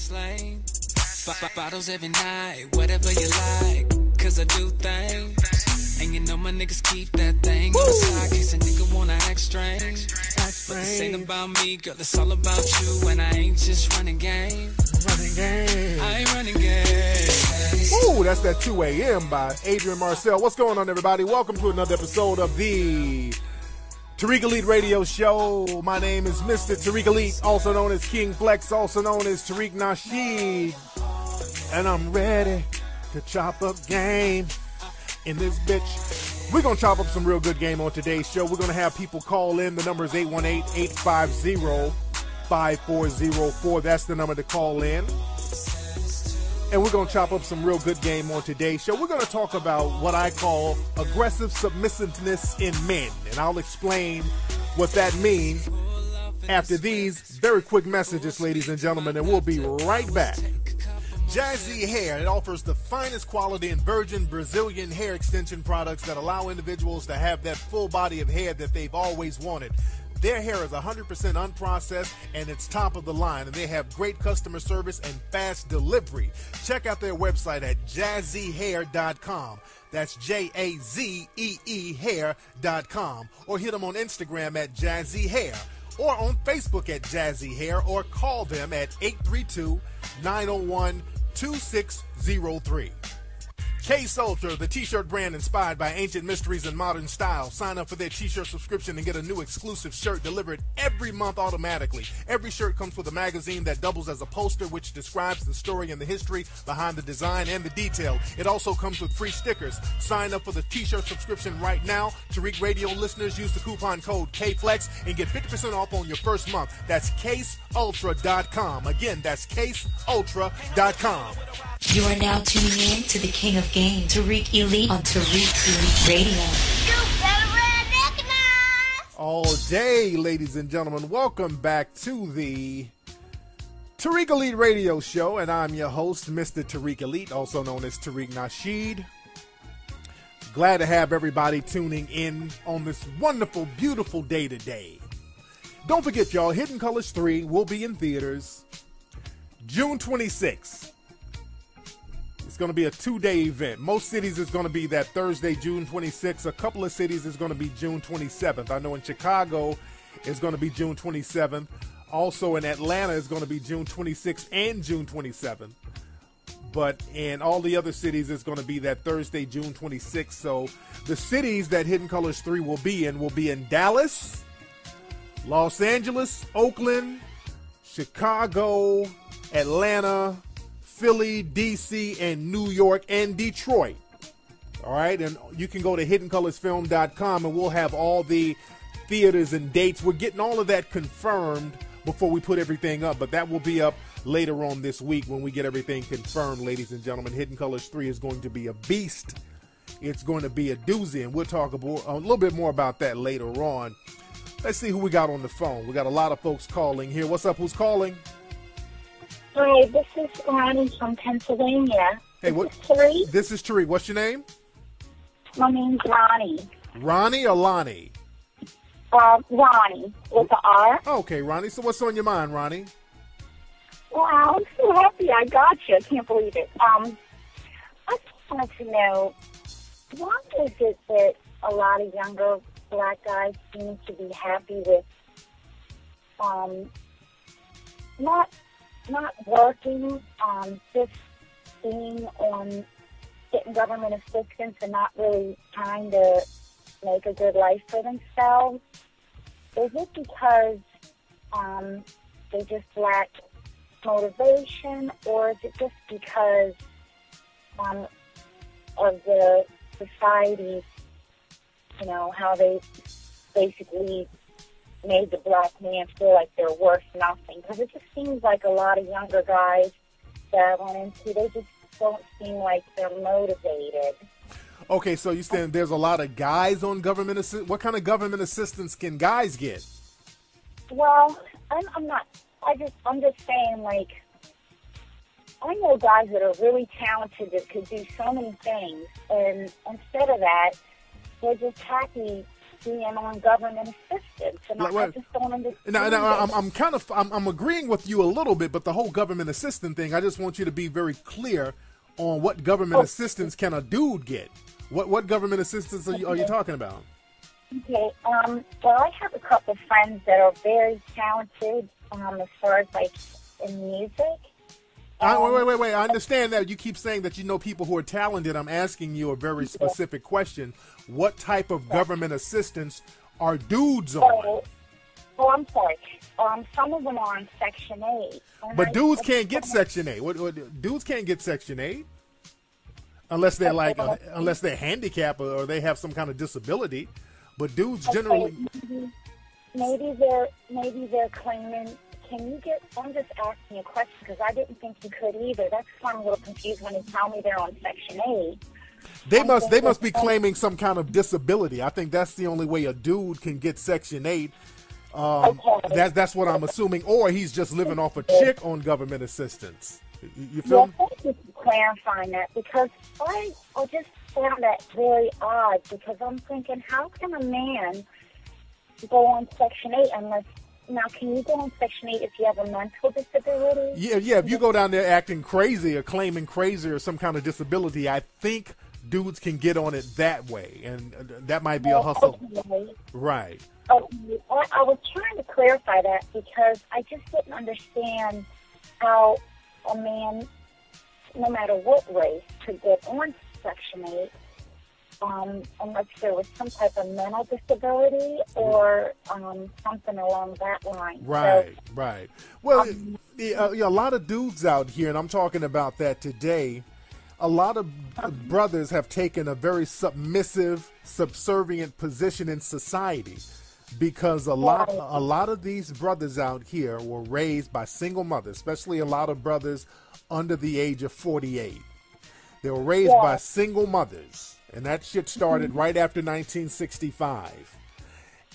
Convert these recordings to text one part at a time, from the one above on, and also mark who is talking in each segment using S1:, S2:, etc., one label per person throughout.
S1: fast lane. B- bottles every night, whatever you like. Cause I do things. And you know my niggas keep that thing Woo! on the side. Case a nigga wanna act strange. But this ain't about me, girl, it's all about you. And I ain't just running game. Running game. I ain't running game.
S2: Ooh, that's that 2 a.m. by Adrian Marcel. What's going on, everybody? Welcome to another episode of the Tariq Elite Radio Show. My name is Mr. Tariq Elite, also known as King Flex, also known as Tariq Nasheed. And I'm ready to chop up game in this bitch. We're going to chop up some real good game on today's show. We're going to have people call in. The number is 818 850 5404. That's the number to call in and we're going to chop up some real good game on today's show. We're going to talk about what I call aggressive submissiveness in men, and I'll explain what that means after these very quick messages, ladies and gentlemen, and we'll be right back. Jazzy Hair, it offers the finest quality and virgin Brazilian hair extension products that allow individuals to have that full body of hair that they've always wanted. Their hair is 100% unprocessed and it's top of the line, and they have great customer service and fast delivery. Check out their website at jazzyhair.com. That's J A Z E E hair.com. Or hit them on Instagram at jazzyhair or on Facebook at Jazzy Hair or call them at 832 901 2603. Case Ultra, the t-shirt brand inspired by ancient mysteries and modern style. Sign up for their t-shirt subscription and get a new exclusive shirt delivered every month automatically. Every shirt comes with a magazine that doubles as a poster which describes the story and the history behind the design and the detail. It also comes with free stickers. Sign up for the t-shirt subscription right now. Tariq Radio listeners use the coupon code KFLEX and get 50% off on your first month. That's caseultra.com. Again, that's caseultra.com.
S3: You are now tuning in to the King of Game, Tariq Elite on Tariq Elite Radio.
S2: All day, ladies and gentlemen, welcome back to the Tariq Elite Radio Show, and I'm your host, Mr. Tariq Elite, also known as Tariq Nasheed. Glad to have everybody tuning in on this wonderful, beautiful day today. Don't forget, y'all, Hidden Colors 3 will be in theaters June 26th going to be a two day event. Most cities is going to be that Thursday, June 26th. A couple of cities is going to be June 27th. I know in Chicago it's going to be June 27th. Also in Atlanta is going to be June 26th and June 27th. But in all the other cities, it's going to be that Thursday, June 26th. So the cities that Hidden Colors 3 will be in will be in Dallas, Los Angeles, Oakland, Chicago, Atlanta, Philly, DC, and New York and Detroit. All right, and you can go to hiddencolorsfilm.com and we'll have all the theaters and dates. We're getting all of that confirmed before we put everything up, but that will be up later on this week when we get everything confirmed, ladies and gentlemen. Hidden Colors 3 is going to be a beast. It's going to be a doozy, and we'll talk about, a little bit more about that later on. Let's see who we got on the phone. We got a lot of folks calling here. What's up? Who's calling?
S4: Hi, this is Ronnie from Pennsylvania.
S2: Hey,
S4: this
S2: what?
S4: Is Tariq.
S2: This is Tariq. What's your name?
S4: My name's Ronnie.
S2: Ronnie or Lonnie?
S4: Uh, Ronnie with the R.
S2: Okay, Ronnie. So what's on your mind, Ronnie?
S4: Wow, I'm so happy I got you. I can't believe it. Um, I just wanted to know why is it that a lot of younger black guys seem to be happy with um, not not working, um, just being on getting government assistance and not really trying to make a good life for themselves? Is it because um, they just lack motivation, or is it just because um, of the society, you know, how they basically made the black man feel like they're worth nothing. Because it just seems like a lot of younger guys that I went into, they just don't seem like they're motivated.
S2: Okay, so you saying there's a lot of guys on government assistance? What kind of government assistance can guys get?
S4: Well, I'm, I'm not. I just I'm just saying like I know guys that are really talented that could do so many things, and instead of that, they're just happy being on government assistance, and
S2: Like
S4: I, I just don't understand.
S2: Now, now I'm, I'm kind of I'm, I'm agreeing with you a little bit, but the whole government assistance thing, I just want you to be very clear on what government
S4: Oh.
S2: assistance can a dude get. What what government assistance are you, are you talking about?
S4: Okay. Um, well, I have a couple of friends that are very talented um, as far as like in music.
S2: I,
S4: Um,
S2: wait, wait, wait, wait. I understand that you keep saying that you know people who are talented. I'm asking you a very specific question. What type of government assistance are dudes on?
S4: Oh, oh, I'm sorry. Um, some of them are on Section 8.
S2: But
S4: I-
S2: dudes can't get Section 8. What, what, dudes can't get Section 8 unless they're like uh, unless they're handicapped or they have some kind of disability. But dudes
S4: Okay,
S2: generally
S4: maybe they're maybe they're claiming. Can you get? I'm just asking a question because I didn't think you could either. That's why I'm a little confused when you tell me they're on Section 8.
S2: they must they must be claiming some kind of disability. I think that's the only way a dude can get Section 8. Um,
S4: Okay.
S2: that's that's what I'm assuming, or he's just living off a chick on government assistance. You, you feel?
S4: Well, thank you for clarifying that because I, I just found that very odd because I'm thinking, how can a man go on Section 8 unless. Now, can you go on Section 8 if you have a mental disability?
S2: Yeah, yeah. If you go down there acting crazy or claiming crazy or some kind of disability, I think dudes can get on it that way, and uh, that might be a hustle.
S4: Okay.
S2: Right.
S4: Okay. I, I was trying to clarify that because I just didn't understand how a man, no matter what race, could get on Section 8 um, unless there was some type of mental disability or um, something along that line.
S2: Right,
S4: So,
S2: right. Well,
S4: Um,
S2: yeah, uh, yeah, a lot of dudes out here, and I'm talking about that today. A lot of brothers have taken a very submissive, subservient position in society because a lot, a lot of these brothers out here were raised by single mothers, especially a lot of brothers under the age of 48. They were raised
S4: Yeah.
S2: by single mothers, and that shit started right after 1965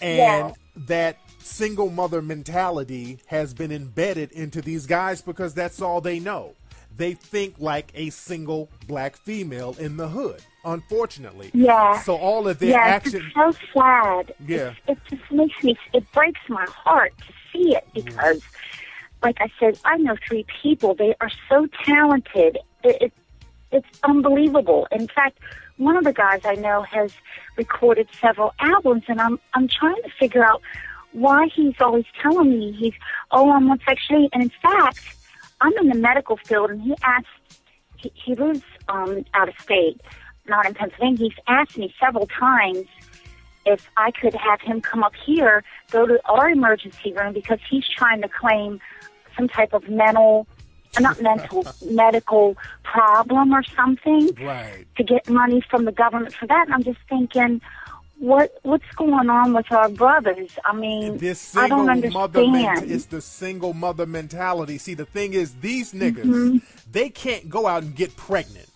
S2: and
S4: Yeah.
S2: that single mother mentality has been embedded into these guys because that's all they know. They think like a single black female in the hood, unfortunately.
S4: Yeah.
S2: So all of their
S4: yeah,
S2: action.
S4: it's so sad.
S2: Yeah.
S4: It, it just makes me, it breaks my heart to see it mm. because, like I said, I know three people. They are so talented. It, it, it's unbelievable. In fact, one of the guys I know has recorded several albums, and I'm I'm trying to figure out why he's always telling me he's oh I'm Eight, and in fact, I'm in the medical field, and he asked he, he lives um, out of state, not in Pennsylvania. He's asked me several times if I could have him come up here, go to our emergency room because he's trying to claim some type of mental, not mental, medical problem or something
S2: Right.
S4: to get money from the government for that. And I'm just thinking, what what's going on with our brothers? I mean,
S2: This
S4: I
S2: single
S4: don't
S2: mother
S4: understand.
S2: ment- it's the single mother mentality. See, the thing is, these niggas,
S4: Mm-hmm.
S2: they can't go out and get pregnant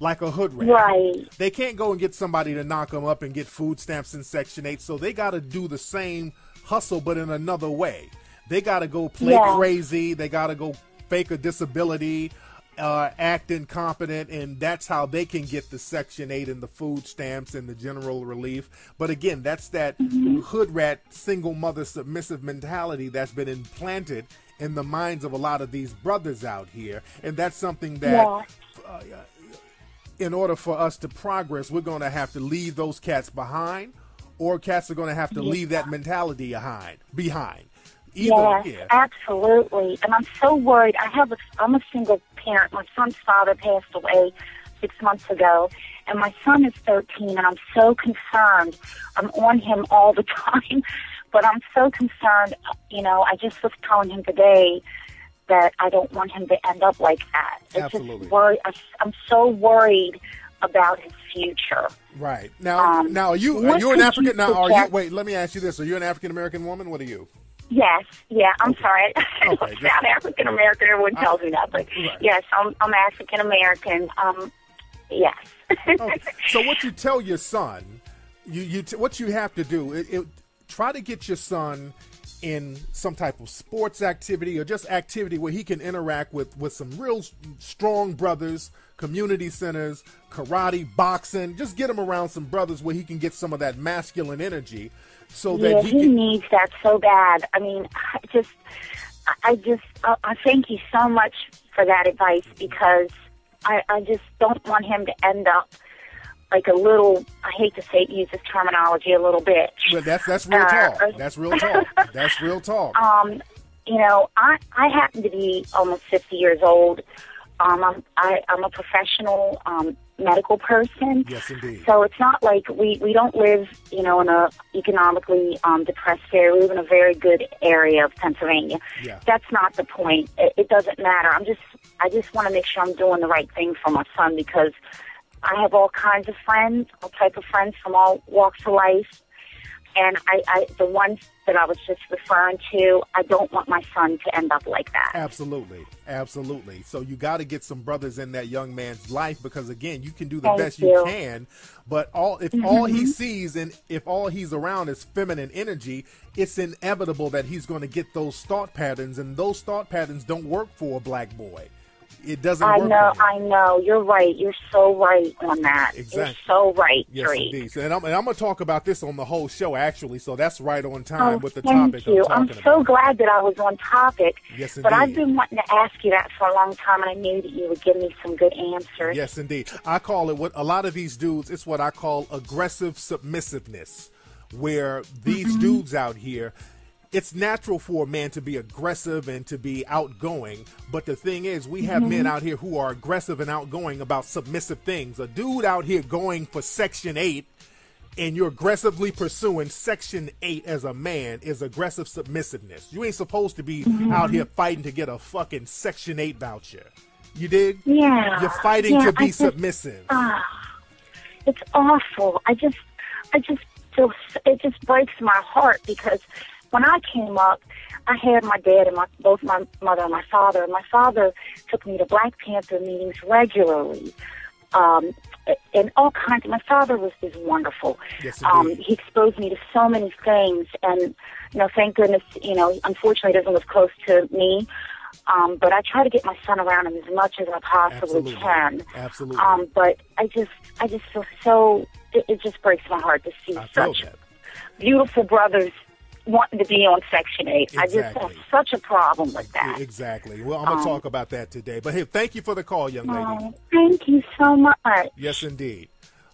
S2: like a hood rat.
S4: Right.
S2: They can't go and get somebody to knock them up and get food stamps in Section 8, so they got to do the same hustle, but in another way. They got to go play
S4: Yeah.
S2: crazy. They got to go fake a disability, uh, act incompetent, and that's how they can get the Section 8 and the food stamps and the general relief. But again, that's that
S4: Mm-hmm.
S2: hood rat, single mother submissive mentality that's been implanted in the minds of a lot of these brothers out here. And that's something that
S4: Yeah.
S2: uh, in order for us to progress, we're going to have to leave those cats behind, or cats are going to have to leave that mentality behind. Behind, either,
S4: Yeah,
S2: yeah,
S4: absolutely. And I'm so worried. I have a, I'm a single parent. My son's father passed away six months ago, and my son is 13, and I'm so concerned. I'm on him all the time, but I'm so concerned. You know, I just was telling him today that I don't want him to end up like that. It's
S2: Absolutely.
S4: just worry. I, I'm so worried about his future.
S2: right. Now,
S4: Um,
S2: now are you are you an African? Now, are you? Wait, let me ask you this: Are you an African American woman? What are you?
S4: Yes, yeah. I'm sorry. I
S2: Okay, just-
S4: sound African American. Everyone tells me that, but
S2: Right.
S4: yes, I'm I'm African American. Um, yes.
S2: Okay. So what you tell your son, you you t- what you have to do, it, it, try to get your son in some type of sports activity or just activity where he can interact with with some real strong brothers, community centers, karate, boxing. Just get him around some brothers where he can get some of that masculine energy, so that
S4: yeah,
S2: he
S4: he
S2: can.
S4: needs that so bad. I mean, I just, I- just, I, I thank you so much for that advice because I, I just don't want him to end up like a little. I hate to say use this terminology a little bitch.
S2: Well, that's that's real
S4: Uh,
S2: talk. That's real talk. That's real talk.
S4: um, you know, I I happen to be almost 50 years old. Um, I'm I, I'm a professional um, medical person.
S2: Yes, indeed.
S4: So it's not like we we don't live, you know, in a economically um, depressed area. We live in a very good area of Pennsylvania.
S2: Yeah.
S4: That's not the point. It, it doesn't matter. I'm just I just want to make sure I'm doing the right thing for my son because I have all kinds of friends, all type of friends from all walks of life. And I, I, the ones that I was just referring to, I don't want my son to end up like that.
S2: Absolutely, absolutely. So you got to get some brothers in that young man's life because again, you can do the
S4: Thank
S2: best you
S4: you.
S2: can, but all if mm-hmm. all he sees and if all he's around is feminine energy, it's inevitable that he's going to get those thought patterns, and those thought patterns don't work for a black boy. It doesn't
S4: I know. I know. You're right. You're so right on that.
S2: Exactly.
S4: You're so right,
S2: Yes,
S4: Drake.
S2: indeed. So, and I'm, and I'm going to talk about this on the whole show, actually. So that's right on time
S4: Oh,
S2: with the
S4: thank
S2: topic
S4: you.
S2: I'm
S4: I'm so
S2: about.
S4: glad that I was on topic.
S2: Yes, indeed.
S4: But I've been wanting to ask you that for a long time, and I knew that you would give me some good answers.
S2: Yes, indeed. I call it what a lot of these dudes. It's what I call aggressive submissiveness, where these
S4: Mm-hmm.
S2: dudes out here. It's natural for a man to be aggressive and to be outgoing, but the thing is, we have
S4: Mm-hmm.
S2: men out here who are aggressive and outgoing about submissive things. A dude out here going for Section 8 and you're aggressively pursuing Section 8 as a man is aggressive submissiveness. You ain't supposed to be
S4: Mm-hmm.
S2: out here fighting to get a fucking Section 8 voucher. You dig?
S4: Yeah.
S2: You're fighting
S4: Yeah,
S2: to be
S4: just-
S2: submissive.
S4: It's awful. I just, I just feel, it just breaks my heart because when I came up, I had my dad and my both my mother and my father. And my father took me to Black Panther meetings regularly. Um, and all kinds. Of, My father was is wonderful.
S2: Yes,
S4: um, he exposed me to so many things, and you know, thank goodness, you know, unfortunately, he doesn't live close to me. Um, but I try to get my son around him as much as I possibly
S2: Absolutely.
S4: can.
S2: Absolutely.
S4: Um, but I just, I just feel so. It, it just breaks my heart to see such
S2: that.
S4: beautiful brothers wanting to be on Section Eight. I just have such a problem with that.
S2: Exactly. Well, I'm going to um, talk about that today. But hey, thank you for the call, young lady.
S4: Oh, thank you so much.
S2: Yes, indeed.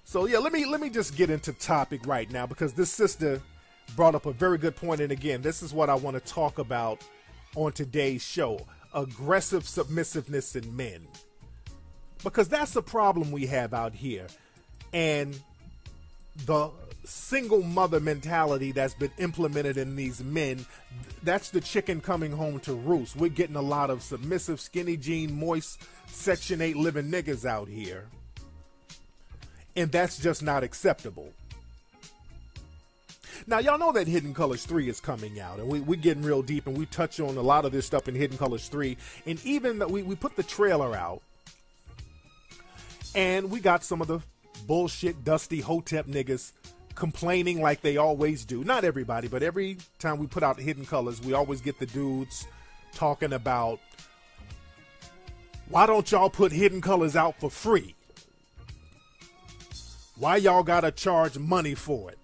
S2: So yeah, let me let me just get into topic right now because this sister brought up a very good point, and again, this is what I want to talk about on today's show: aggressive submissiveness in men, because that's the problem we have out here, and the single mother mentality that's been implemented in these men that's the chicken coming home to roost we're getting a lot of submissive skinny jean moist section 8 living niggas out here and that's just not acceptable. Now, y'all know that Hidden Colors 3 is coming out, and we, we're getting real deep, and we touch on a lot of this stuff in Hidden Colors 3. And even that we, we put the trailer out, and we got some of the bullshit, dusty Hotep niggas complaining like they always do. Not everybody, but every time we put out Hidden Colors, we always get the dudes talking about why don't y'all put Hidden Colors out for free? Why y'all gotta charge money for it?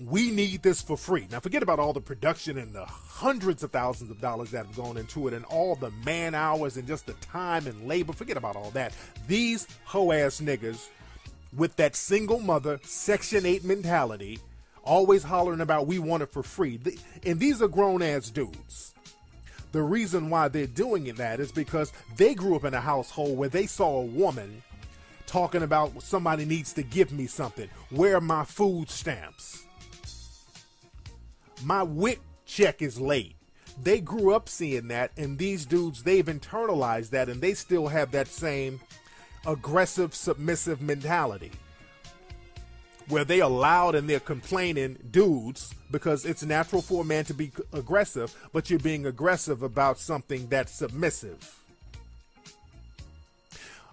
S2: We need this for free. Now, forget about all the production and the hundreds of thousands of dollars that have gone into it and all the man hours and just the time and labor. Forget about all that. These hoe ass niggas with that single mother Section 8 mentality, always hollering about we want it for free. And these are grown ass dudes. The reason why they're doing it that is because they grew up in a household where they saw a woman talking about somebody needs to give me something. Where are my food stamps? My WIC check is late. They grew up seeing that, and these dudes, they've internalized that, and they still have that same aggressive, submissive mentality where they are loud and they're complaining dudes because it's natural for a man to be aggressive, but you're being aggressive about something that's submissive.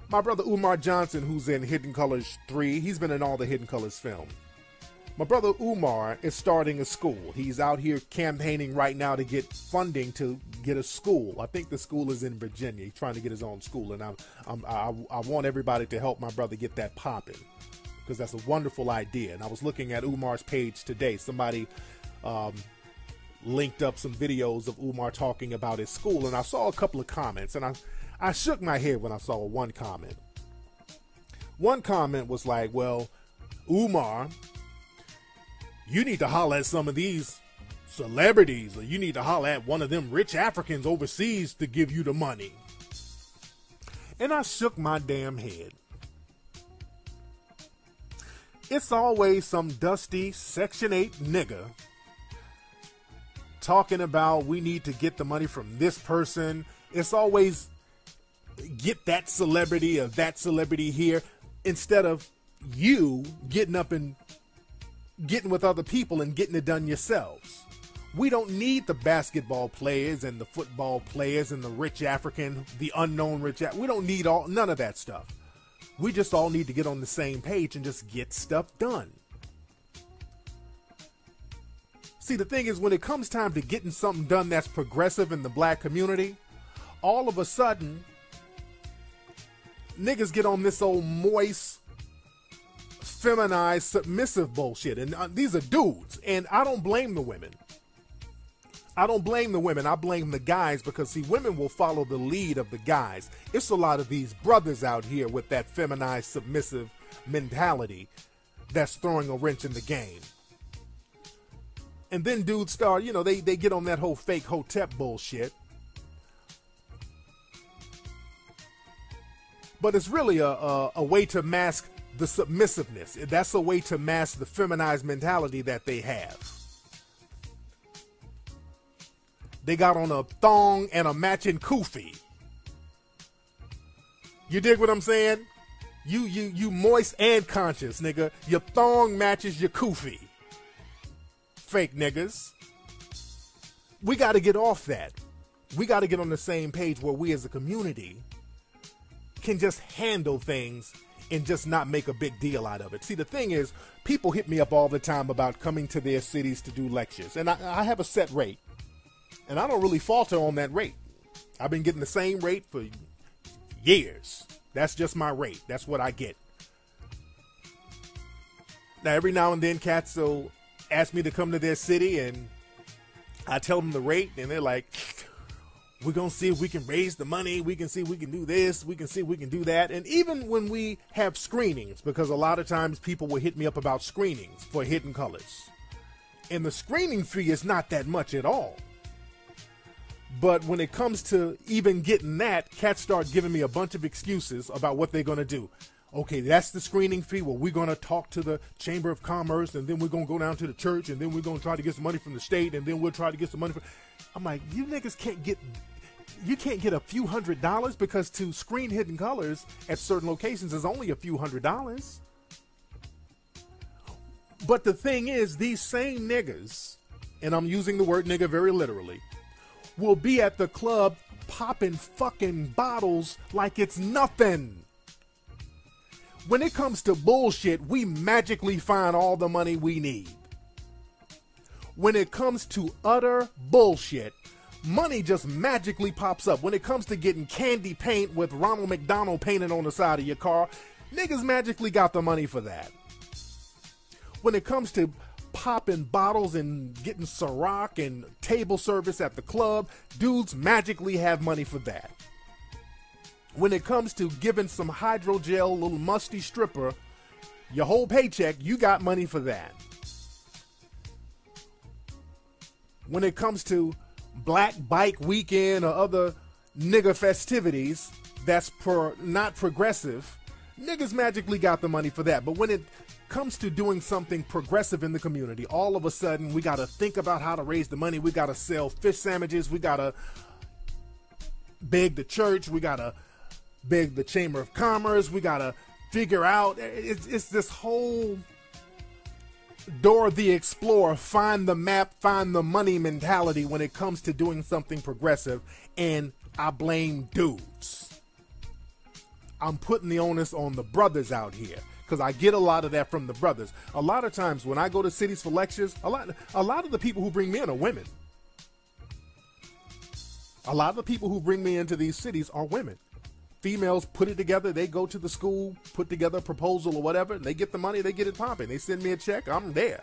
S2: My brother Umar Johnson, who's in Hidden Colors 3, he's been in all the Hidden Colors film. My brother Umar is starting a school. He's out here campaigning right now to get funding to get a school. I think the school is in Virginia. He's trying to get his own school, and I'm, I'm, I, I want everybody to help my brother get that popping because that's a wonderful idea. And I was looking at Umar's page today. Somebody um, linked up some videos of Umar talking about his school, and I saw a couple of comments, and I, I shook my head when I saw one comment. One comment was like, "Well, Umar, you need to holler at some of these celebrities, or you need to holler at one of them rich Africans overseas to give you the money." And I shook my damn head. It's always some dusty Section 8 nigga talking about we need to get the money from this person. It's always get that celebrity or that celebrity here instead of you getting up and getting with other people and getting it done yourselves. We don't need the basketball players and the football players and the rich African, the unknown rich. We don't need all none of that stuff. We just all need to get on the same page and just get stuff done. See, the thing is, when it comes time to getting something done that's progressive in the black community, all of a sudden, niggas get on this old moist, feminized, submissive bullshit. And uh, these are dudes. And I don't blame the women. I don't blame the women. I blame the guys because, see, women will follow the lead of the guys. It's a lot of these brothers out here with that feminized, submissive mentality that's throwing a wrench in the game. And then dudes start, you know, they, they get on that whole fake hotep bullshit. But it's really a, a, a way to mask the submissiveness. That's a way to mask the feminized mentality that they have. They got on a thong and a matching kufi. You dig what I'm saying? You you you moist and conscious, nigga. Your thong matches your kufi fake niggas. We got to get off that. We got to get on the same page where we as a community can just handle things and just not make a big deal out of it. See, the thing is, people hit me up all the time about coming to their cities to do lectures, and I, I have a set rate, and I don't really falter on that rate. I've been getting the same rate for years. That's just my rate. That's what I get. Now, every now and then, cats will ask me to come to their city and I tell them the rate and they're like, we're going to see if we can raise the money. We can see we can do this. We can see we can do that. And even when we have screenings, because a lot of times people will hit me up about screenings for hidden colors. And the screening fee is not that much at all. But when it comes to even getting that, cats start giving me a bunch of excuses about what they're going to do okay, that's the screening fee. Well, we're going to talk to the Chamber of Commerce, and then we're going to go down to the church, and then we're going to try to get some money from the state, and then we'll try to get some money from. I'm like, you niggas can't get. You can't get a few hundred dollars because to screen hidden colors at certain locations is only a few hundred dollars. But the thing is, these same niggas, and I'm using the word nigga very literally, will be at the club popping fucking bottles like it's nothing when it comes to bullshit, we magically find all the money we need. When it comes to utter bullshit, money just magically pops up. When it comes to getting candy paint with Ronald McDonald painted on the side of your car, niggas magically got the money for that. When it comes to popping bottles and getting Ciroc and table service at the club, dudes magically have money for that when it comes to giving some hydrogel, little musty stripper, your whole paycheck, you got money for that. When it comes to Black Bike Weekend or other nigger festivities that's pro- not progressive, niggas magically got the money for that. But when it comes to doing something progressive in the community, all of a sudden we got to think about how to raise the money. We got to sell fish sandwiches. We got to beg the church. We got to beg the Chamber of Commerce. We got to figure out. It's, it's this whole Dora the Explorer, find the map, find the money mentality when it comes to doing something progressive. And I blame dudes. I'm putting the onus on the brothers out here because I get a lot of that from the brothers. A lot of times when I go to cities for lectures, a lot a lot of the people who bring me in are women. A lot of the people who bring me into these cities are women. Females put it together, they go to the school, put together a proposal or whatever, and they get the money, they get it popping. They send me a check, I'm there.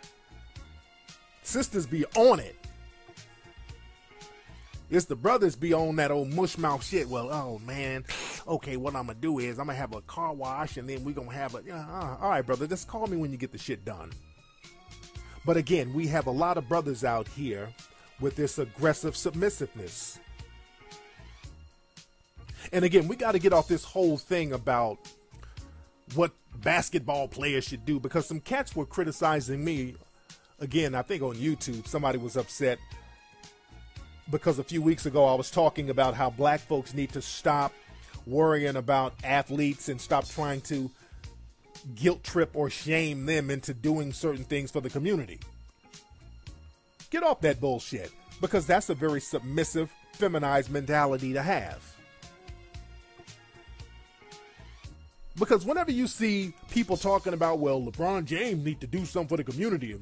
S2: Sisters be on it. It's the brothers be on that old mush mouth shit. Well, oh man, okay, what I'm gonna do is I'm gonna have a car wash and then we gonna have a. Uh, all right, brother, just call me when you get the shit done. But again, we have a lot of brothers out here with this aggressive submissiveness. And again, we got to get off this whole thing about what basketball players should do because some cats were criticizing me. Again, I think on YouTube, somebody was upset because a few weeks ago I was talking about how black folks need to stop worrying about athletes and stop trying to guilt trip or shame them into doing certain things for the community. Get off that bullshit because that's a very submissive, feminized mentality to have. Because whenever you see people talking about, well, LeBron James need to do something for the community,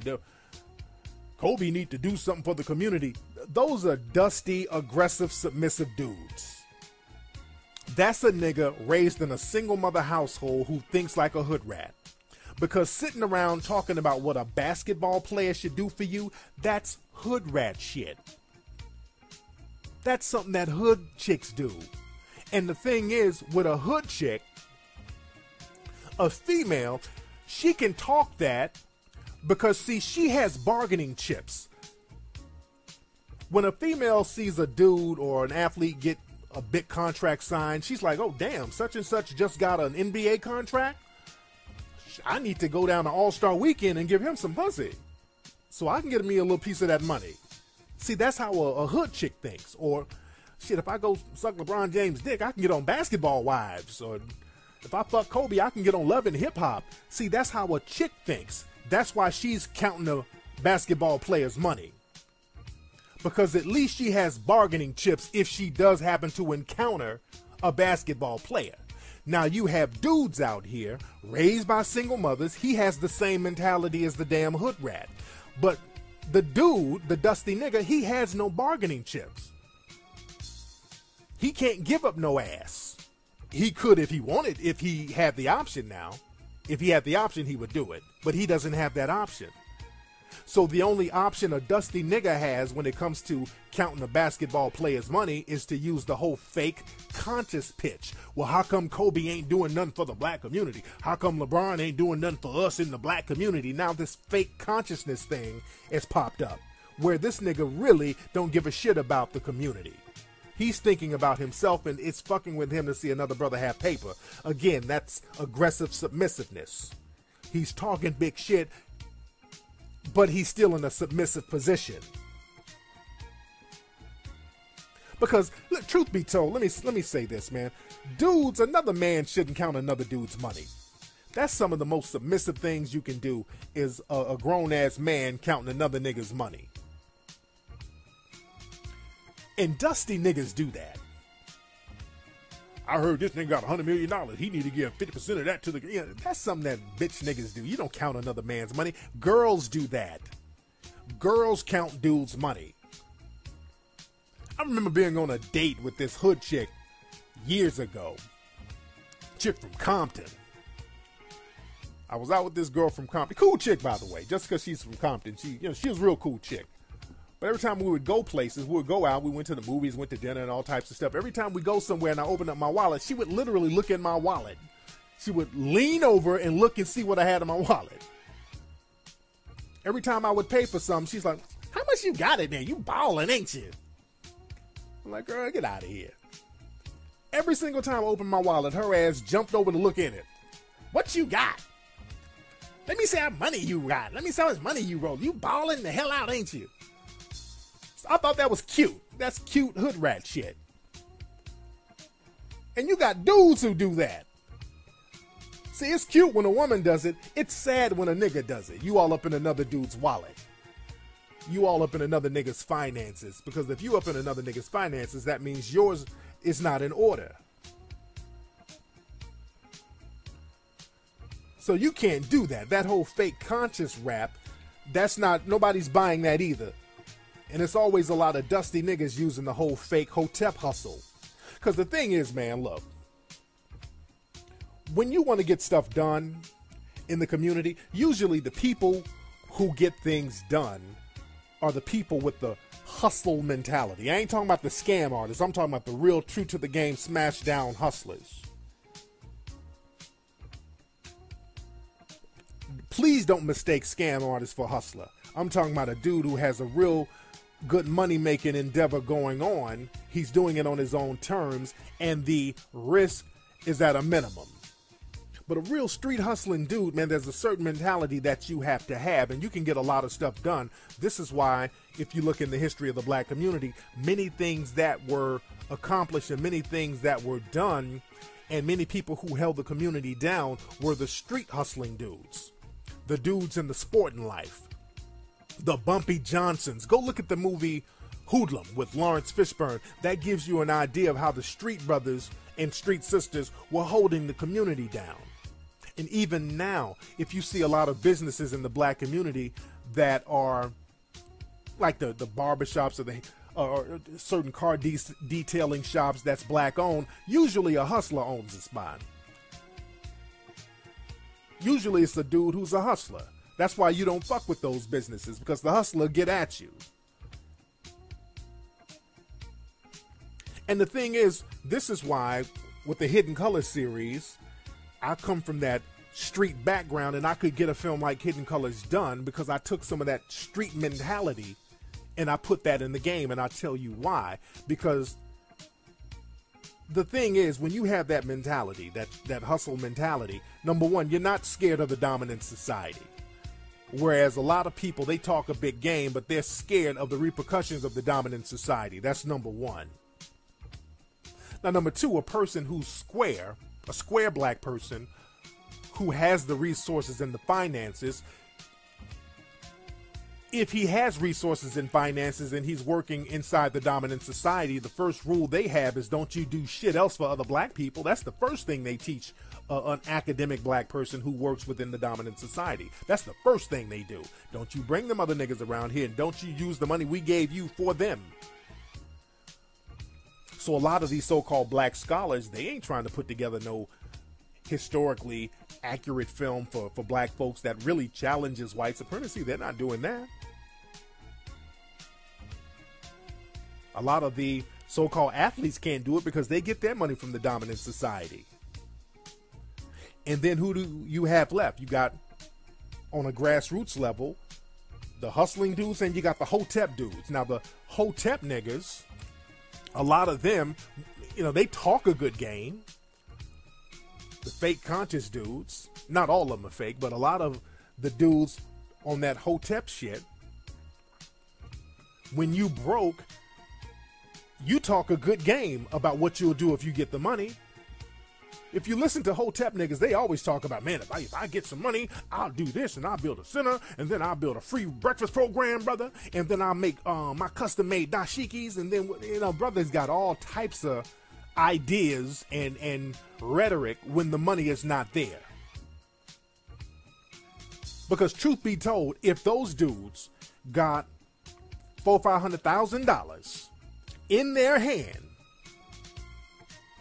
S2: Kobe need to do something for the community. Those are dusty, aggressive, submissive dudes. That's a nigga raised in a single mother household who thinks like a hood rat. Because sitting around talking about what a basketball player should do for you, that's hood rat shit. That's something that hood chicks do. And the thing is, with a hood chick, a female, she can talk that because, see, she has bargaining chips. When a female sees a dude or an athlete get a big contract signed, she's like, oh, damn, such and such just got an NBA contract. I need to go down to All Star Weekend and give him some pussy so I can get me a little piece of that money. See, that's how a, a, hood chick thinks. Or, shit, if I go suck LeBron James' dick, I can get on Basketball Wives. Or, if I fuck Kobe, I can get on Love and Hip Hop. See, that's how a chick thinks. That's why she's counting the basketball player's money. Because at least she has bargaining chips if she does happen to encounter a basketball player. Now you have dudes out here raised by single mothers. He has the same mentality as the damn hood rat. But the dude, the dusty nigga, he has no bargaining chips. He can't give up no ass. He could if he wanted, if he had the option now. If he had the option, he would do it. But he doesn't have that option. So the only option a dusty nigga has when it comes to counting a basketball player's money is to use the whole fake conscious pitch. Well, how come Kobe ain't doing nothing for the black community? How come LeBron ain't doing nothing for us in the black community? Now this fake consciousness thing has popped up where this nigga really don't give a shit about the community. He's thinking about himself and it's fucking with him to see another brother have paper. Again, that's aggressive submissiveness. He's talking big shit, but he's still in a submissive position. Because look, truth be told, let me let me say this, man. Dudes, another man shouldn't count another dude's money. That's some of the most submissive things you can do is a, a grown ass man counting another nigga's money. And dusty niggas do that. I heard this nigga got $100 million. He need to give 50% of that to the. Know, that's something that bitch niggas do. You don't count another man's money. Girls do that. Girls count dudes' money. I remember being on a date with this hood chick years ago. Chick from Compton. I was out with this girl from Compton. Cool chick, by the way. Just because she's from Compton, she you know she was a real cool chick. But every time we would go places, we would go out, we went to the movies, went to dinner, and all types of stuff. Every time we go somewhere and I open up my wallet, she would literally look in my wallet. She would lean over and look and see what I had in my wallet. Every time I would pay for something, she's like, How much you got in there? You balling, ain't you? I'm like, Girl, get out of here. Every single time I opened my wallet, her ass jumped over to look in it. What you got? Let me see how money you got. Let me see how much money you roll. You balling the hell out, ain't you? I thought that was cute. That's cute hood rat shit. And you got dudes who do that. See, it's cute when a woman does it. It's sad when a nigga does it. You all up in another dude's wallet. You all up in another nigga's finances. Because if you up in another nigga's finances, that means yours is not in order. So you can't do that. That whole fake conscious rap, that's not nobody's buying that either. And it's always a lot of dusty niggas using the whole fake hotep hustle. Cause the thing is, man, look. When you want to get stuff done in the community, usually the people who get things done are the people with the hustle mentality. I ain't talking about the scam artists. I'm talking about the real true to the game smash down hustlers. Please don't mistake scam artists for hustler. I'm talking about a dude who has a real good money making endeavor going on. He's doing it on his own terms, and the risk is at a minimum. But a real street hustling dude, man, there's a certain mentality that you have to have, and you can get a lot of stuff done. This is why, if you look in the history of the black community, many things that were accomplished and many things that were done, and many people who held the community down were the street hustling dudes, the dudes in the sporting life, the Bumpy Johnsons. Go look at the movie Hoodlum with Laurence Fishburne. That gives you an idea of how the street brothers and street sisters were holding the community down. And even now, if you see a lot of businesses in the black community that are like the, the barbershops or the or certain car de- detailing shops that's black owned, usually a hustler owns the spot. Usually it's a dude who's a hustler. That's why you don't fuck with those businesses because the hustler get at you. And the thing is, this is why with the Hidden Color series, I come from that street background and I could get a film like Hidden Colors done because I took some of that street mentality and I put that in the game and I'll tell you why. Because the thing is when you have that mentality, that that hustle mentality, number one, you're not scared of the dominant society. Whereas a lot of people they talk a big game, but they're scared of the repercussions of the dominant society. That's number one. Now, number two, a person who's square, a square black person who has the resources and the finances, if he has resources and finances and he's working inside the dominant society, the first rule they have is don't you do shit else for other black people. That's the first thing they teach uh, an academic black person who works within the dominant society. That's the first thing they do. Don't you bring them other niggas around here and don't you use the money we gave you for them. So a lot of these so-called black scholars, they ain't trying to put together no historically accurate film for, for black folks that really challenges white supremacy. They're not doing that. A lot of the so called athletes can't do it because they get their money from the dominant society. And then who do you have left? You got on a grassroots level the hustling dudes and you got the hotep dudes. Now the hotep niggas, a lot of them, you know, they talk a good game the fake conscious dudes, not all of them are fake, but a lot of the dudes on that Hotep shit, when you broke, you talk a good game about what you'll do if you get the money. If you listen to Hotep niggas, they always talk about, man, if I, if I get some money, I'll do this and I'll build a center and then I'll build a free breakfast program, brother. And then I'll make um, my custom made dashikis. And then, you know, brother's got all types of ideas and and rhetoric when the money is not there. Because truth be told, if those dudes got four five hundred thousand dollars in their hand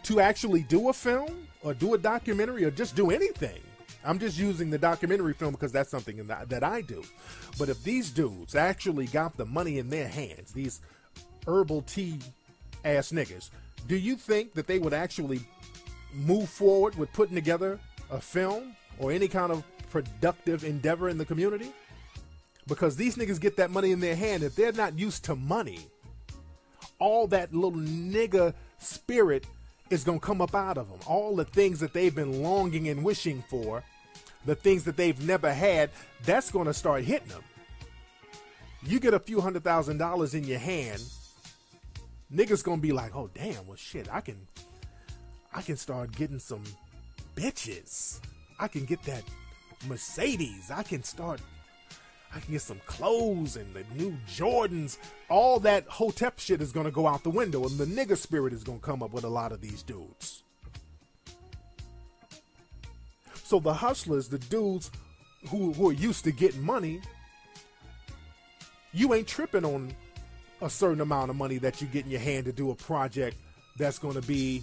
S2: to actually do a film or do a documentary or just do anything. I'm just using the documentary film because that's something that, that I do. But if these dudes actually got the money in their hands, these herbal tea ass niggas, do you think that they would actually move forward with putting together a film or any kind of productive endeavor in the community? Because these niggas get that money in their hand. If they're not used to money, all that little nigga spirit is going to come up out of them. All the things that they've been longing and wishing for, the things that they've never had, that's going to start hitting them. You get a few hundred thousand dollars in your hand niggas gonna be like, oh damn, well shit, I can, I can start getting some bitches. I can get that Mercedes. I can start. I can get some clothes and the new Jordans. All that Hotep shit is gonna go out the window, and the nigga spirit is gonna come up with a lot of these dudes. So the hustlers, the dudes who, who are used to getting money, you ain't tripping on a certain amount of money that you get in your hand to do a project that's to be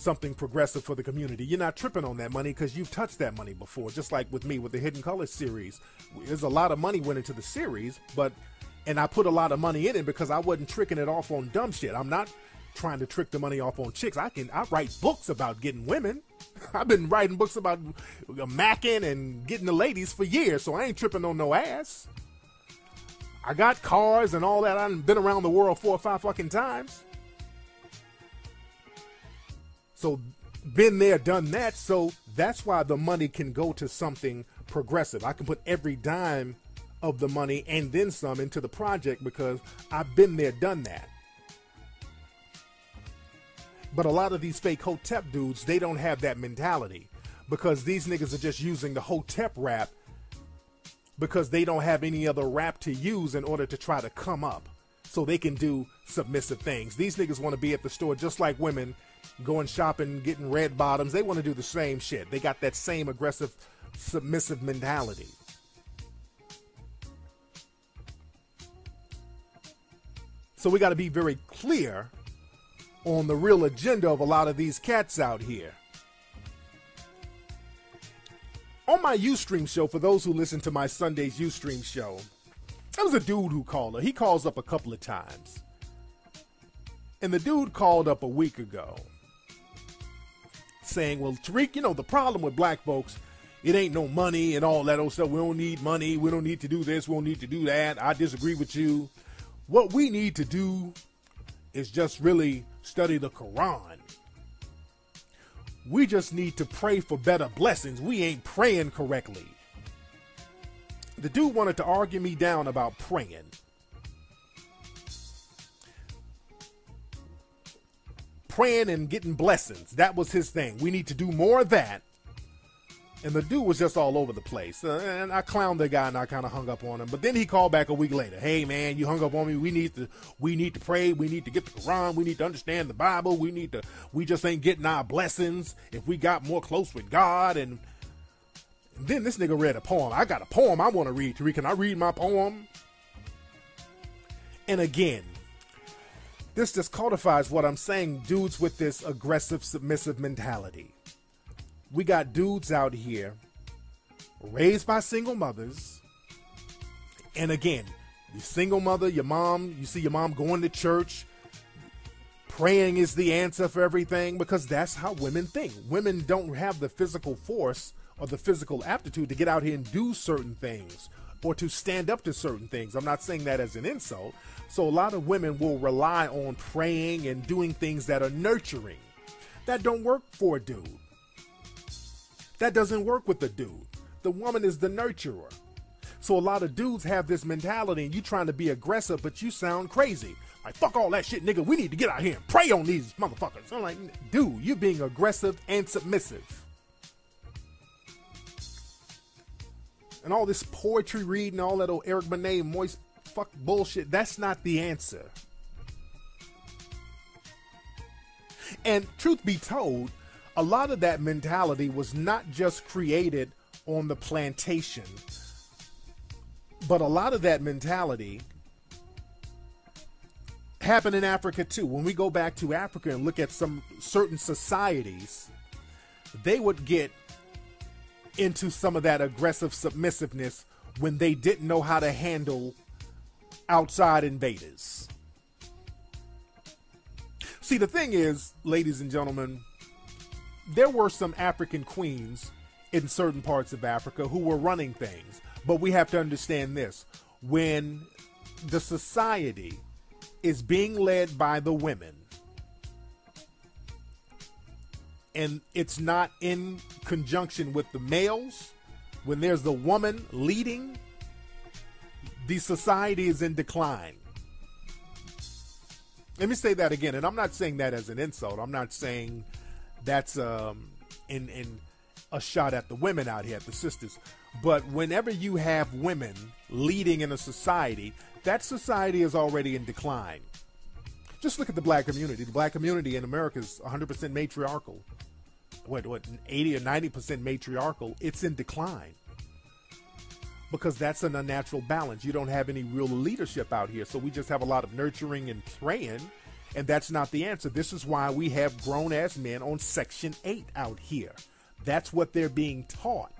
S2: something progressive for the community. You're not tripping on that money because you've touched that money before. Just like with me with the Hidden Colors series, there's a lot of money went into the series, but and I put a lot of money in it because I wasn't tricking it off on dumb shit. I'm not trying to trick the money off on chicks. I can I write books about getting women. I've been writing books about uh, macking and getting the ladies for years, so I ain't tripping on no ass. I got cars and all that. I've been around the world four or five fucking times. So, been there, done that. So, that's why the money can go to something progressive. I can put every dime of the money and then some into the project because I've been there, done that. But a lot of these fake Hotep dudes, they don't have that mentality because these niggas are just using the Hotep rap because they don't have any other rap to use in order to try to come up so they can do submissive things. These niggas want to be at the store just like women going shopping, getting red bottoms. They want to do the same shit. They got that same aggressive, submissive mentality. So we got to be very clear on the real agenda of a lot of these cats out here. On my Ustream show, for those who listen to my Sunday's Ustream show, there was a dude who called her. He calls up a couple of times. And the dude called up a week ago saying, Well, Tariq, you know, the problem with black folks, it ain't no money and all that old stuff. We don't need money. We don't need to do this. We don't need to do that. I disagree with you. What we need to do is just really study the Quran. We just need to pray for better blessings. We ain't praying correctly. The dude wanted to argue me down about praying. Praying and getting blessings. That was his thing. We need to do more of that and the dude was just all over the place. Uh, and I clowned the guy and I kind of hung up on him. But then he called back a week later. Hey man, you hung up on me. We need to we need to pray. We need to get the Quran. We need to understand the Bible. We need to we just ain't getting our blessings if we got more close with God. And, then this nigga read a poem. I got a poem I want to read. Tariq, can I read my poem? And again, this just codifies what I'm saying. Dudes with this aggressive, submissive mentality we got dudes out here raised by single mothers. And again, your single mother, your mom, you see your mom going to church, praying is the answer for everything because that's how women think. Women don't have the physical force or the physical aptitude to get out here and do certain things or to stand up to certain things. I'm not saying that as an insult. So a lot of women will rely on praying and doing things that are nurturing. That don't work for a dude. That doesn't work with the dude. The woman is the nurturer. So a lot of dudes have this mentality and you trying to be aggressive, but you sound crazy. Like, fuck all that shit, nigga. We need to get out here and pray on these motherfuckers. I'm like, dude, you're being aggressive and submissive. And all this poetry reading, all that old Eric Benet moist fuck bullshit, that's not the answer. And truth be told, a lot of that mentality was not just created on the plantation, but a lot of that mentality happened in Africa too. When we go back to Africa and look at some certain societies, they would get into some of that aggressive submissiveness when they didn't know how to handle outside invaders. See, the thing is, ladies and gentlemen, there were some African queens in certain parts of Africa who were running things. But we have to understand this when the society is being led by the women and it's not in conjunction with the males, when there's the woman leading, the society is in decline. Let me say that again, and I'm not saying that as an insult. I'm not saying that's um, in in a shot at the women out here, at the sisters. But whenever you have women leading in a society, that society is already in decline. Just look at the black community. The black community in America is 100% matriarchal. What what 80 or 90 percent matriarchal, it's in decline because that's an unnatural balance. You don't have any real leadership out here, so we just have a lot of nurturing and praying, and that's not the answer. This is why we have grown ass men on Section Eight out here. That's what they're being taught.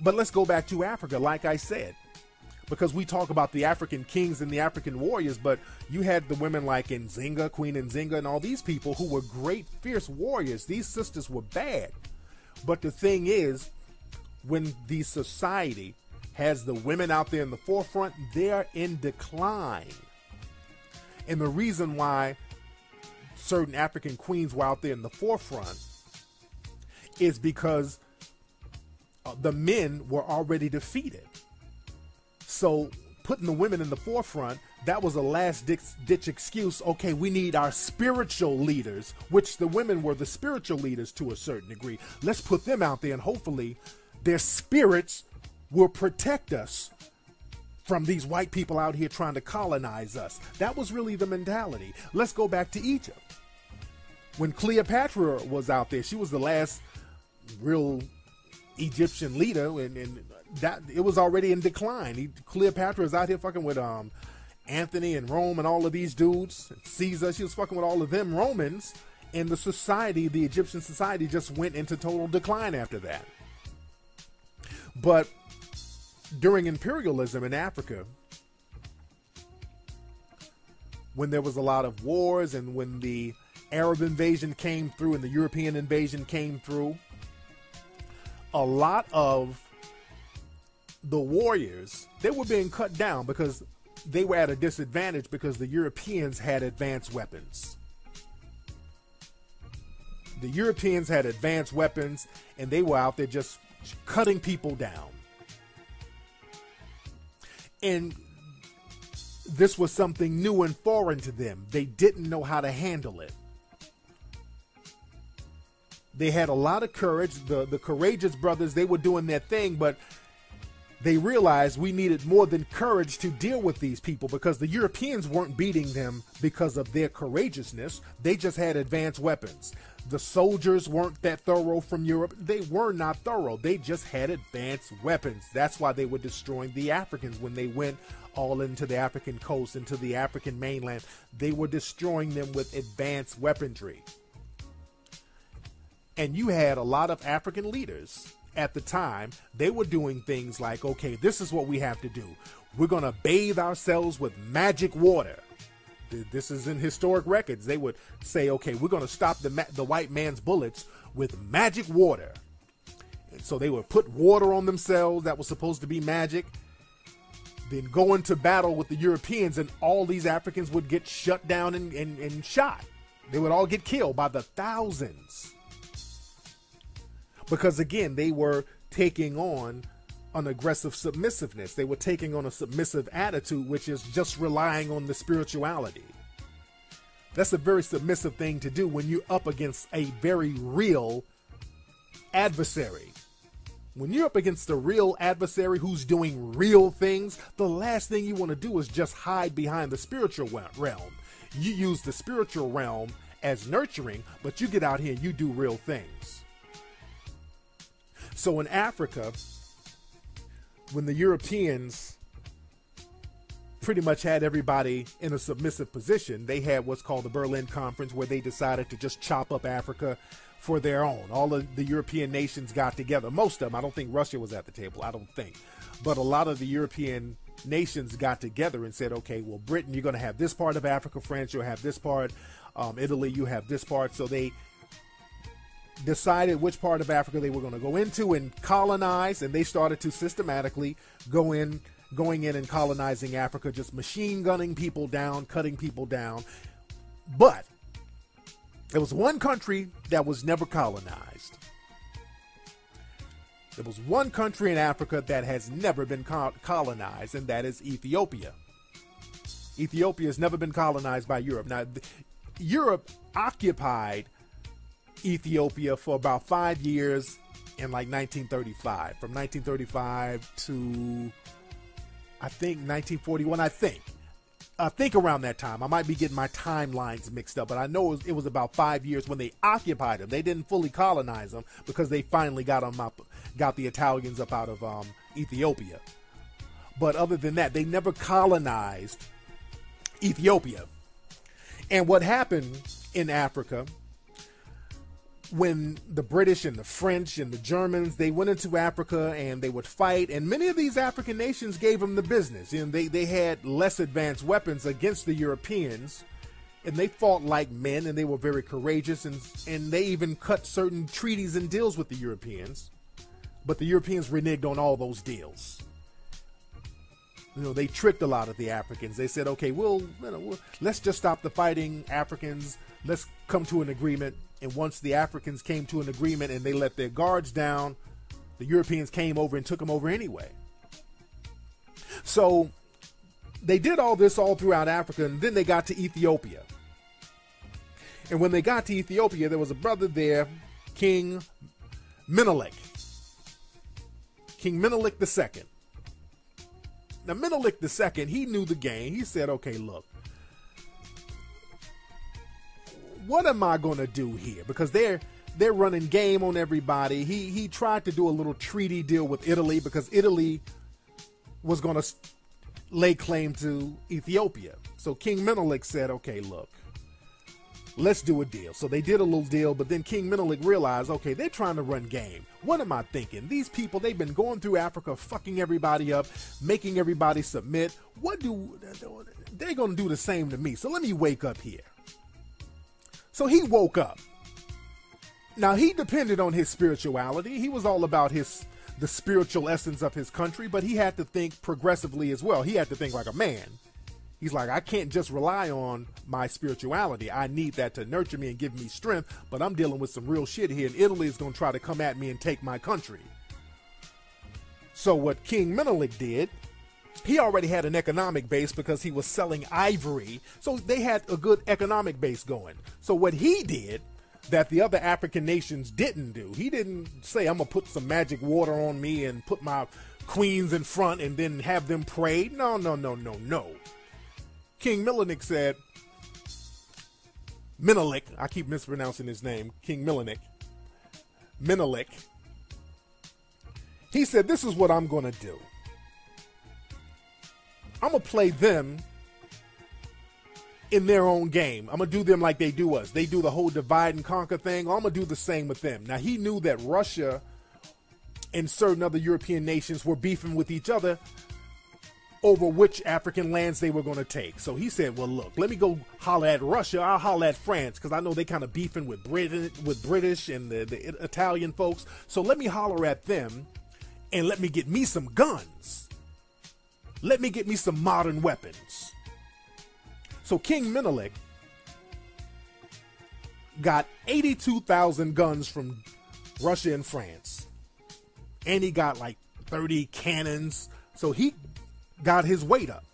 S2: But let's go back to Africa, like I said because we talk about the African kings and the African warriors, but you had the women like Nzinga, Queen Nzinga, and all these people who were great, fierce warriors. These sisters were bad. But the thing is, when the society has the women out there in the forefront, they're in decline. And the reason why certain African queens were out there in the forefront is because uh, the men were already defeated. So putting the women in the forefront, that was a last ditch excuse. Okay, we need our spiritual leaders, which the women were the spiritual leaders to a certain degree. Let's put them out there and hopefully their spirits will protect us from these white people out here trying to colonize us. That was really the mentality. Let's go back to Egypt. When Cleopatra was out there, she was the last real Egyptian leader, and, and that it was already in decline. He, Cleopatra is out here fucking with um Anthony and Rome and all of these dudes. Caesar, she was fucking with all of them Romans, and the society, the Egyptian society, just went into total decline after that. But during imperialism in Africa, when there was a lot of wars and when the Arab invasion came through and the European invasion came through, a lot of the warriors they were being cut down because they were at a disadvantage because the Europeans had advanced weapons. The Europeans had advanced weapons and they were out there just cutting people down. And this was something new and foreign to them. They didn't know how to handle it. They had a lot of courage. The the courageous brothers, they were doing their thing, but they realized we needed more than courage to deal with these people because the Europeans weren't beating them because of their courageousness. They just had advanced weapons. The soldiers weren't that thorough from Europe. They were not thorough. They just had advanced weapons. That's why they were destroying the Africans when they went all into the African coast, into the African mainland. They were destroying them with advanced weaponry. And you had a lot of African leaders at the time, they were doing things like, okay, this is what we have to do. We're going to bathe ourselves with magic water. This is in historic records. They would say, okay, we're going to stop the, ma- the white man's bullets with magic water. And so they would put water on themselves that was supposed to be magic, then go into battle with the Europeans, and all these Africans would get shut down and, and, and shot. They would all get killed by the thousands because again they were taking on an aggressive submissiveness they were taking on a submissive attitude which is just relying on the spirituality that's a very submissive thing to do when you're up against a very real adversary when you're up against a real adversary who's doing real things, the last thing you want to do is just hide behind the spiritual realm. You use the spiritual realm as nurturing, but you get out here and you do real things. So in Africa, when the Europeans pretty much had everybody in a submissive position, they had what's called the Berlin Conference, where they decided to just chop up Africa for their own. All of the European nations got together. Most of them, I don't think Russia was at the table, I don't think. But a lot of the European nations got together and said, okay, well, Britain, you're going to have this part of Africa, France, you'll have this part, um, Italy, you have this part. So they decided which part of Africa they were going to go into and colonize, and they started to systematically go in, going in and colonizing Africa, just machine gunning people down, cutting people down. But there was one country that was never colonized. There was one country in Africa that has never been colonized, and that is Ethiopia. Ethiopia has never been colonized by Europe. Now, Europe occupied Ethiopia for about five years in like 1935. From 1935 to I think 1941, I think. I think around that time. I might be getting my timelines mixed up, but I know it was, it was about five years when they occupied them. They didn't fully colonize them because they finally got them up, got the Italians up out of um, Ethiopia. But other than that, they never colonized Ethiopia. And what happened in Africa when the British and the French and the Germans they went into Africa and they would fight, and many of these African nations gave them the business. And they, they had less advanced weapons against the Europeans, and they fought like men, and they were very courageous, and and they even cut certain treaties and deals with the Europeans. But the Europeans reneged on all those deals. You know, they tricked a lot of the Africans. They said, "Okay, we'll, you know, we'll let's just stop the fighting, Africans. Let's come to an agreement." And once the Africans came to an agreement and they let their guards down, the Europeans came over and took them over anyway. So they did all this all throughout Africa, and then they got to Ethiopia. And when they got to Ethiopia, there was a brother there, King Menelik. King Menelik II. Now, Menelik II, he knew the game. He said, okay, look, what am I to do here? Because they're they're running game on everybody. He he tried to do a little treaty deal with Italy because Italy was to lay claim to Ethiopia. So King Menelik said, "Okay, look, let's do a deal." So they did a little deal, but then King Menelik realized, "Okay, they're trying to run game. What am I thinking? These people, they've been going through Africa, fucking everybody up, making everybody submit. What do they're going to do the same to me? So let me wake up here." So he woke up. Now he depended on his spirituality. He was all about his the spiritual essence of his country, but he had to think progressively as well. He had to think like a man. He's like, I can't just rely on my spirituality. I need that to nurture me and give me strength, but I'm dealing with some real shit here, and Italy is going to try to come at me and take my country. So, what King Menelik did he already had an economic base because he was selling ivory. So they had a good economic base going. So what he did that the other African nations didn't do, he didn't say, I'm going to put some magic water on me and put my queens in front and then have them pray. No, no, no, no, no. King Menelik said, Menelik, I keep mispronouncing his name, King Menelik, Menelik. He said, This is what I'm going to do. I'm gonna play them in their own game. I'm gonna do them like they do us. They do the whole divide and conquer thing. I'm gonna do the same with them. Now he knew that Russia and certain other European nations were beefing with each other over which African lands they were going to take. So he said, "Well, look, let me go holler at Russia. I'll holler at France because I know they kind of beefing with Britain, with British and the, the Italian folks. So let me holler at them, and let me get me some guns." Let me get me some modern weapons. So King Menelik got 82,000 guns from Russia and France. And he got like 30 cannons. So he got his weight up.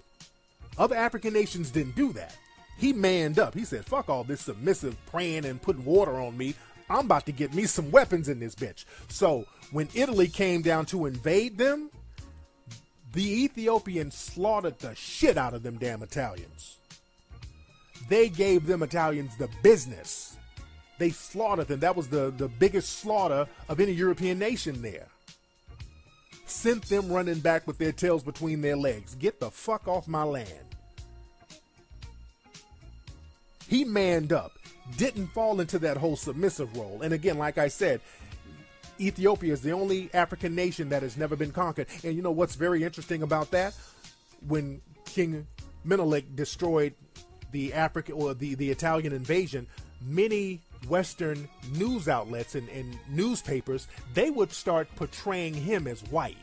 S2: Other African nations didn't do that. He manned up. He said, fuck all this submissive praying and putting water on me. I'm about to get me some weapons in this bitch. So when Italy came down to invade them, the Ethiopians slaughtered the shit out of them damn Italians. They gave them Italians the business. They slaughtered them. That was the, the biggest slaughter of any European nation there. Sent them running back with their tails between their legs. Get the fuck off my land. He manned up, didn't fall into that whole submissive role. And again, like I said, Ethiopia is the only African nation that has never been conquered. And you know what's very interesting about that? When King Menelik destroyed the African or the, the Italian invasion, many Western news outlets and, and newspapers, they would start portraying him as white.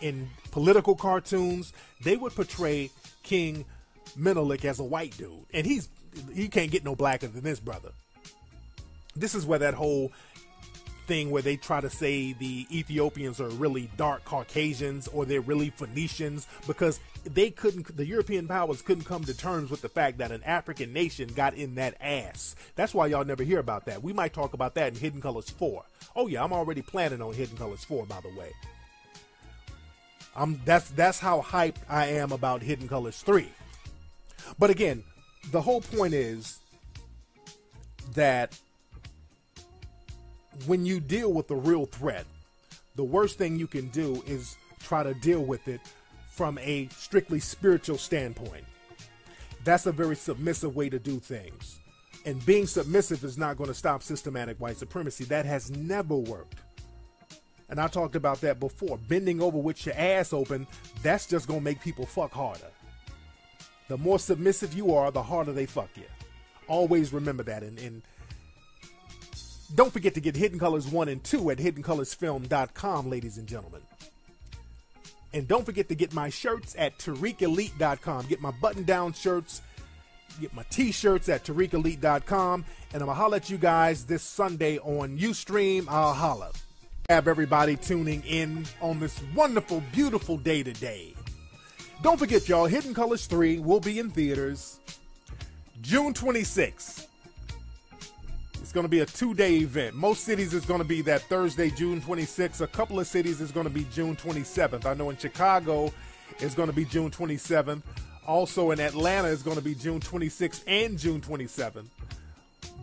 S2: In political cartoons, they would portray King Menelik as a white dude. And he's he can't get no blacker than this brother. This is where that whole thing where they try to say the Ethiopians are really dark Caucasians or they're really Phoenicians because they couldn't, the European powers couldn't come to terms with the fact that an African nation got in that ass. That's why y'all never hear about that. We might talk about that in Hidden Colors 4. Oh yeah, I'm already planning on Hidden Colors 4, by the way. I'm that's that's how hyped I am about Hidden Colors 3. But again, the whole point is that when you deal with a real threat, the worst thing you can do is try to deal with it from a strictly spiritual standpoint. That's a very submissive way to do things. And being submissive is not going to stop systematic white supremacy. That has never worked. And I talked about that before. Bending over with your ass open, that's just going to make people fuck harder. The more submissive you are, the harder they fuck you. Always remember that. And, and don't forget to get Hidden Colors 1 and 2 at hiddencolorsfilm.com, ladies and gentlemen. And don't forget to get my shirts at TariqElite.com. Get my button down shirts, get my t shirts at TariqElite.com. And I'm going to holler at you guys this Sunday on Ustream. I'll holla. Have everybody tuning in on this wonderful, beautiful day today. Don't forget, y'all, Hidden Colors 3 will be in theaters June 26th. It's going to be a two day event. Most cities is going to be that Thursday, June 26th. A couple of cities is going to be June 27th. I know in Chicago it's going to be June 27th. Also in Atlanta it's going to be June 26th and June 27th.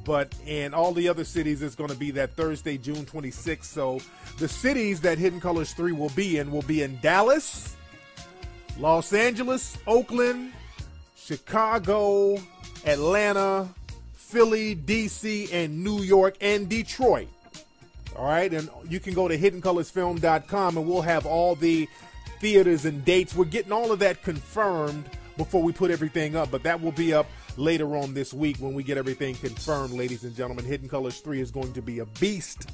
S2: But in all the other cities, it's going to be that Thursday, June 26th. So the cities that Hidden Colors 3 will be in will be in Dallas, Los Angeles, Oakland, Chicago, Atlanta, Philly, DC, and New York and Detroit. All right, and you can go to hiddencolorsfilm.com and we'll have all the theaters and dates. We're getting all of that confirmed before we put everything up, but that will be up later on this week when we get everything confirmed, ladies and gentlemen. Hidden Colors 3 is going to be a beast.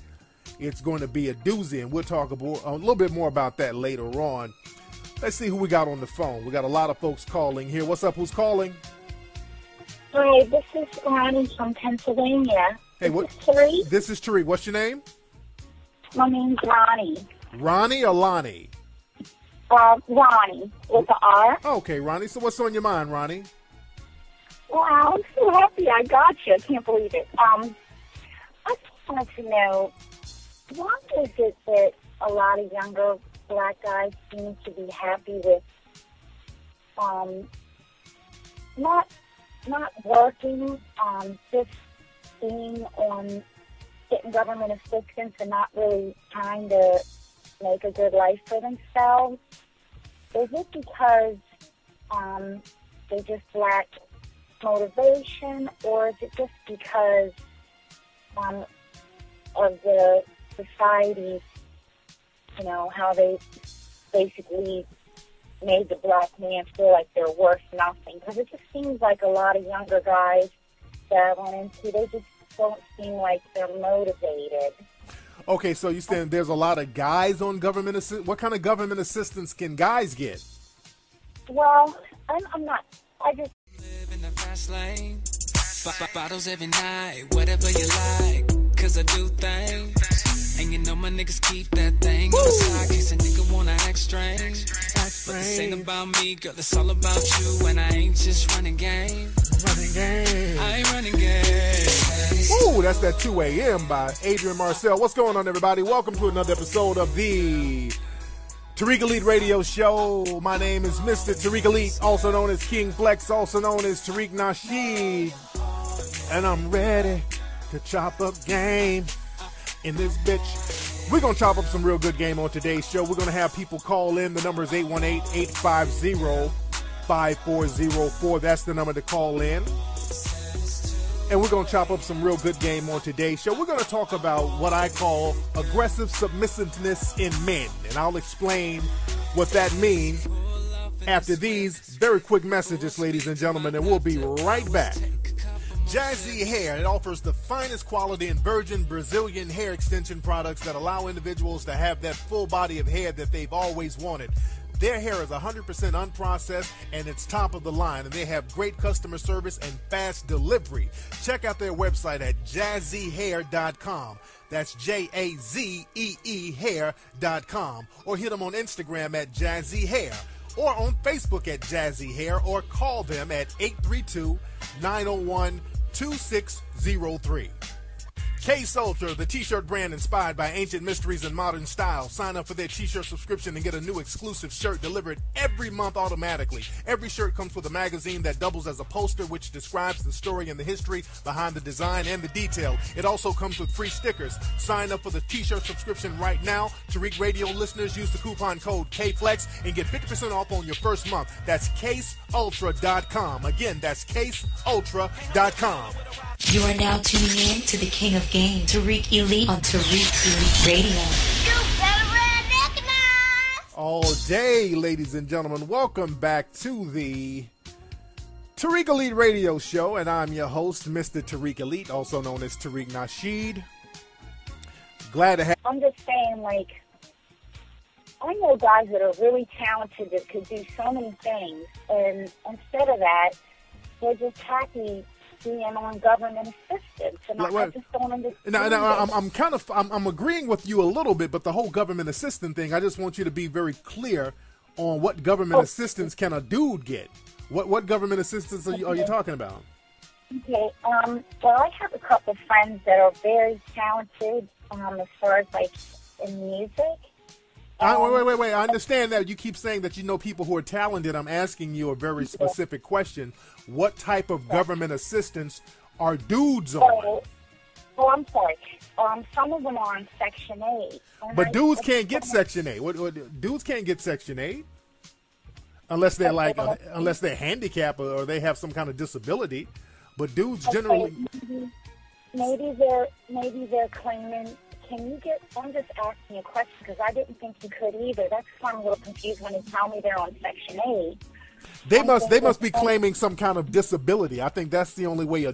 S2: It's going to be a doozy, and we'll talk about, a little bit more about that later on. Let's see who we got on the phone. We got a lot of folks calling here. What's up? Who's calling?
S4: Hi, this is Ronnie from Pennsylvania.
S2: Hey,
S4: this
S2: what?
S4: Is Tariq.
S2: This is Tariq. What's your name?
S4: My name's Ronnie.
S2: Ronnie or Lonnie?
S4: Uh, Ronnie with the R.
S2: Okay, Ronnie. So what's on your mind, Ronnie?
S4: Wow, I'm so happy I got you. I can't believe it. Um, I just wanted to know why is it that a lot of younger black guys seem to be happy with um not not working, um, just being on getting government assistance and not really trying to make a good life for themselves? Is it because um, they just lack motivation, or is it just because um, of the society, you know, how they basically made the black man feel like they're worth nothing? Because it just seems like a lot of younger guys that I went into, they just don't seem like they're motivated.
S2: Okay, so you saying there's a lot of guys on government assistance? What kind of government assistance can guys get?
S4: Well, I'm, I'm not. I just
S1: Live in the fast lane. B- b- bottles every night, whatever you like. Cause I do things. And you know my niggas keep that thing on the side. Case a nigga wanna act strange. But this ain't about me, girl, it's all about you. And I ain't just running game.
S2: Running game.
S1: I ain't running game.
S2: Ooh, that's that 2 a.m. by Adrian Marcel. What's going on, everybody? Welcome to another episode of the Tariq Elite Radio Show. My name is Mr. Tariq Elite, also known as King Flex, also known as Tariq Nasheed. And I'm ready to chop up game in this bitch. We're going to chop up some real good game on today's show. We're going to have people call in. The number is 818 850 5404. That's the number to call in and we're going to chop up some real good game on today's show. We're going to talk about what I call aggressive submissiveness in men, and I'll explain what that means after these very quick messages, ladies and gentlemen, and we'll be right back. Jazee Hair, it offers the finest quality and virgin Brazilian hair extension products that allow individuals to have that full body of hair that they've always wanted. Their hair is 100% unprocessed and it's top of the line, and they have great customer service and fast delivery. Check out their website at jazeehair.com. That's J A Z E E hair.com. Or hit them on Instagram at jazeehair or on Facebook at Jazee Hair or call them at 832 901 2603. Case Ultra, the t-shirt brand inspired by ancient mysteries and modern style. Sign up for their t-shirt subscription and get a new exclusive shirt delivered every month automatically. Every shirt comes with a magazine that doubles as a poster which describes the story and the history behind the design and the detail. It also comes with free stickers. Sign up for the t-shirt subscription right now. Tariq Radio listeners use the coupon code KFLEX and get 50% off on your first month. That's caseultra.com. Again, that's caseultra.com.
S3: You are now tuning in to the King of Game, Tariq Elite on Tariq Elite Radio.
S2: All day, ladies and gentlemen. Welcome back to the Tariq Elite Radio Show, and I'm your host, Mr. Tariq Elite, also known as Tariq Nasheed. Glad to have.
S4: I'm just saying, like, I know guys that are really talented that could do so many things, and instead of that, they're just happy being on government assistance, and
S2: Like
S4: I, I just don't understand.
S2: Now, now I'm. I'm kind of I'm, I'm agreeing with you a little bit, but the whole government assistance thing, I just want you to be very clear on what government
S4: Oh.
S2: assistance can a dude get. What what government assistance are you, are you talking about?
S4: Okay. Um, well, I have a couple friends that are very talented um, as far as like in music.
S2: I, wait,
S4: Um,
S2: wait, wait, wait. I understand that you keep saying that you know people who are talented. I'm asking you a very specific question. What type of government assistance are dudes on?
S4: Oh, I'm sorry. Um, some of them are on Section 8.
S2: But
S4: I-
S2: dudes can't get Section 8. What, what, dudes can't get Section 8 unless they're like uh, unless they're handicapped or, or they have some kind of disability. But dudes generally
S4: Okay, Maybe they're maybe they're claiming. Can you get? I'm just asking a question because I didn't think you could either. That's why I'm a little confused when you tell me they're on Section 8.
S2: they must they must be claiming some kind of disability. I think that's the only way a